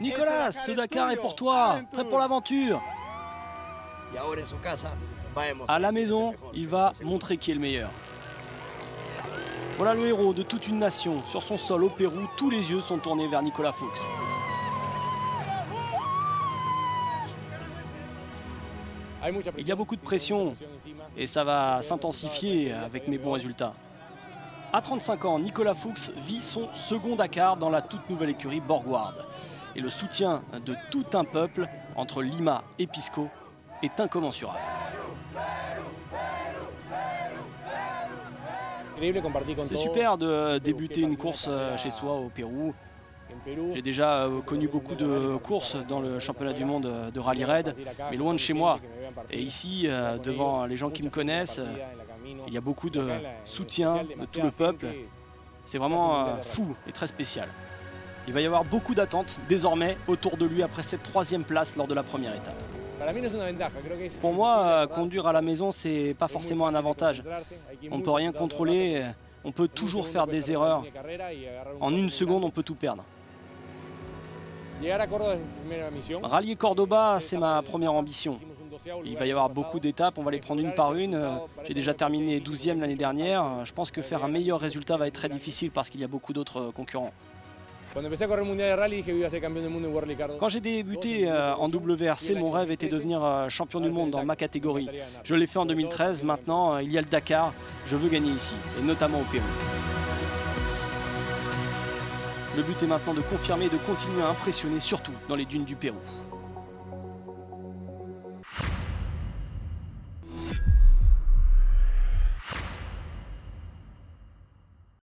Nicolas, ce Dakar est pour toi, prêt pour l'aventure. À la maison, il va montrer qui est le meilleur. Voilà le héros de toute une nation. Sur son sol au Pérou, tous les yeux sont tournés vers Nicolas Fuchs. Il y a beaucoup de pression et ça va s'intensifier avec mes bons résultats. À 35 ans, Nicolas Fuchs vit son second Dakar dans la toute nouvelle écurie Borgward. Et le soutien de tout un peuple entre Lima et Pisco est incommensurable. C'est super de débuter une course euh, chez soi au Pérou. J'ai déjà euh, connu beaucoup de courses dans le championnat du monde de rallye raid, mais loin de chez moi. Et ici, euh, devant les gens qui me connaissent, il y a beaucoup de soutien de tout le peuple. C'est vraiment fou et très spécial. Il va y avoir beaucoup d'attentes désormais autour de lui après cette troisième place lors de la première étape. Pour moi, conduire à la maison, c'est pas forcément un avantage. On ne peut rien contrôler, on peut toujours faire des erreurs. En une seconde, on peut tout perdre. Rallier Cordoba, c'est ma première ambition. Il va y avoir beaucoup d'étapes, on va les prendre une par une. J'ai déjà terminé 12e l'année dernière. Je pense que faire un meilleur résultat va être très difficile parce qu'il y a beaucoup d'autres concurrents. Quand j'ai débuté euh, en WRC, mon rêve était de devenir euh, champion du monde dans ma catégorie. Je l'ai fait en 2013, maintenant euh, il y a le Dakar, je veux gagner ici, et notamment au Pérou. Le but est maintenant de confirmer et de continuer à impressionner, surtout dans les dunes du Pérou.